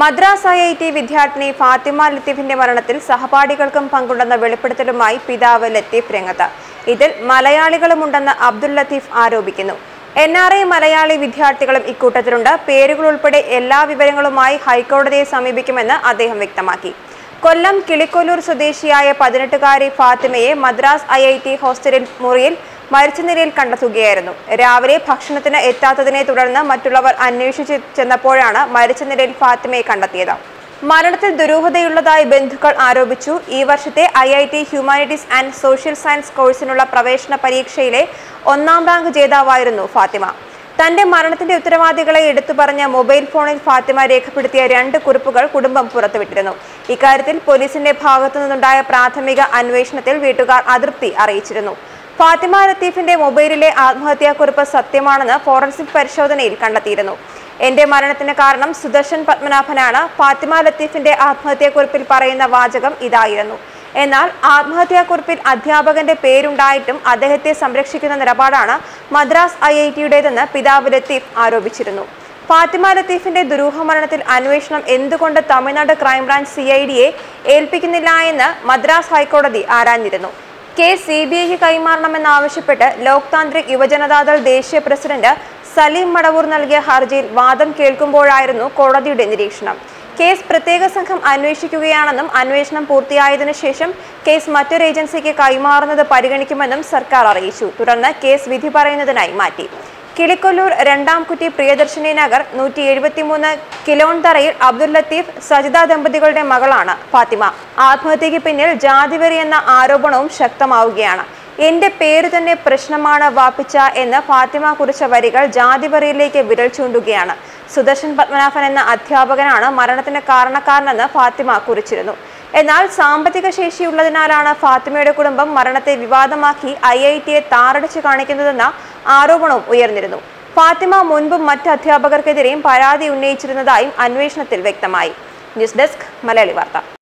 Madras I I T വിദ്യാർത്ഥിനി ഫാത്തിമ ലത്തീഫിന്റെ മരണത്തിൽ സഹപാഠികൾക്കും പങ്കുണ്ടെന്ന വെളിപ്പെടുത്തലുമായി പിതാവ് ലത്തീഫ് രംഗത്ത്. ഇതിൽ മലയാളികളുമുണ്ടെന്ന് അബ്ദുൽ ലത്തീഫ് ആരോപിക്കുന്നു. എൻ ആർ ഐ മലയാളി വിദ്യാർത്ഥികളും ഇക്കൂട്ടത്തിലുണ്ട്. പേരുകൾ ഉൾപ്പെടെ എല്ലാ വിവരങ്ങളുമായി ഹൈക്കോടതിയെ സമീപിക്കുമെന്ന് അദ്ദേഹം വ്യക്തമാക്കി. കൊല്ലം കിളിക്കൊല്ലൂർ സ്വദേശിയായ പതിനെട്ടുകാരി ഫാത്തിമയെ മദ്രാസ് ഐ ഐ ടി ഹോസ്റ്റലിൽ മുറിയിൽ മരിച്ച നിലയിൽ കണ്ടെത്തുകയായിരുന്നു. രാവിലെ ഭക്ഷണത്തിന് എത്താത്തതിനെ തുടർന്ന് മറ്റുള്ളവർ അന്വേഷിച്ച് ചെന്നപ്പോഴാണ് മരിച്ച നിലയിൽ ഫാത്തിമയെ കണ്ടെത്തിയത്. മരണത്തിൽ ദുരൂഹതയുള്ളതായി ബന്ധുക്കൾ ആരോപിച്ചു. ഈ വർഷത്തെ I I T humanities and social science കോഴ്സിനുള്ള പ്രവേശന പരീക്ഷയിലെ ഒന്നാം റാങ്ക് ജേതാവായിരുന്നു ഫാത്തിമ. തന്റെ മരണത്തിന്റെ ഉത്തരവാദികളെ എടുത്തു പറഞ്ഞ മൊബൈൽ ഫോണിൽ ഫാത്തിമ രേഖപ്പെടുത്തിയ രണ്ട് കുറിപ്പുകൾ കുടുംബം പുറത്തുവിട്ടിരുന്നു. ഇക്കാര്യത്തിൽ പോലീസിന്റെ ഭാഗത്തു നിന്നുണ്ടായ പ്രാഥമിക അന്വേഷണത്തിൽ വീട്ടുകാർ അതൃപ്തി അറിയിച്ചിരുന്നു. ഫാത്തിമ ലത്തീഫിന്റെ മൊബൈലിലെ ആത്മഹത്യാക്കുറിപ്പ് സത്യമാണെന്ന് ഫോറൻസിക് പരിശോധനയിൽ കണ്ടെത്തിയിരുന്നു. എന്റെ മരണത്തിന് കാരണം സുദർശൻ പത്മനാഭനാണ്. ഫാത്തിമ ലത്തീഫിന്റെ ആത്മഹത്യാക്കുറിപ്പിൽ പറയുന്ന വാചകം ഇതായിരുന്നു. എന്നാൽ ആത്മഹത്യാക്കുറിപ്പിൽ അധ്യാപകന്റെ പേരുണ്ടായിട്ടും അദ്ദേഹത്തെ സംരക്ഷിക്കുന്ന നിലപാടാണ് മദ്രാസ് ഐ ഐ ടിയുടേതെന്ന് പിതാവ് ലത്തീഫ് ആരോപിച്ചിരുന്നു. ഫാത്തിമ ലത്തീഫിന്റെ ദുരൂഹമരണത്തിൽ അന്വേഷണം എന്തുകൊണ്ട് Tamil Nadu crime branch C I ഡിയെ ഏൽപ്പിക്കുന്നില്ല എന്ന് മദ്രാസ് ഹൈക്കോടതി ആരാഞ്ഞിരുന്നു. കേസ് സി ബി ഐക്ക് കൈമാറണമെന്നാവശ്യപ്പെട്ട് ലോക് താന്ത്രിക് യുവജനതാദൾ ദേശീയ പ്രസിഡന്റ് സലീം മടവൂർ നൽകിയ ഹർജിയിൽ വാദം കേൾക്കുമ്പോഴായിരുന്നു കോടതിയുടെ നിരീക്ഷണം. കേസ് പ്രത്യേക സംഘം അന്വേഷിക്കുകയാണെന്നും അന്വേഷണം പൂർത്തിയായതിനു ശേഷം കേസ് മറ്റൊരു ഏജൻസിക്ക് കൈമാറുന്നത് പരിഗണിക്കുമെന്നും സർക്കാർ അറിയിച്ചു. തുടർന്ന് കേസ് വിധി പറയുന്നതിനായി മാറ്റി. കിളിക്കൊല്ലൂർ രണ്ടാം കുറ്റി പ്രിയദർശിനി നഗർ നൂറ്റി എഴുപത്തിമൂന്ന് കിലോൺതറയിൽ അബ്ദുൽ ലത്തീഫ് സജിത ദമ്പതികളുടെ മകളാണ് ഫാത്തിമ. ആത്മഹത്യയ്ക്ക് പിന്നിൽ ജാതിവരി എന്ന ആരോപണവും ശക്തമാവുകയാണ്. എന്റെ പേര് തന്നെ പ്രശ്നമാണ് വാപ്പിച്ച എന്ന് ഫാത്തിമ കുറിച്ച വരികൾ ജാതിവെറിയിലേക്ക് വിരൽ ചൂണ്ടുകയാണ്. സുദർശൻ പത്മനാഭൻ എന്ന അധ്യാപകനാണ് മരണത്തിന് കാരണക്കാരനെന്ന് ഫാത്തിമ കുറിച്ചിരുന്നു. എന്നാൽ സാമ്പത്തിക ശേഷിയുള്ളതിനാലാണ് ഫാത്തിമയുടെ കുടുംബം മരണത്തെ വിവാദമാക്കി ഐ ഐ ടിയെ താറടിച്ചു കാണിക്കുന്നതെന്ന ആരോപണവും ഉയർന്നിരുന്നു. ഫാത്തിമ മുൻപും മറ്റ് അധ്യാപകർക്കെതിരെയും പരാതി ഉന്നയിച്ചിരുന്നതായും അന്വേഷണത്തിൽ വ്യക്തമായി. ന്യൂസ് ഡെസ്ക് മലയാളി വാർത്ത.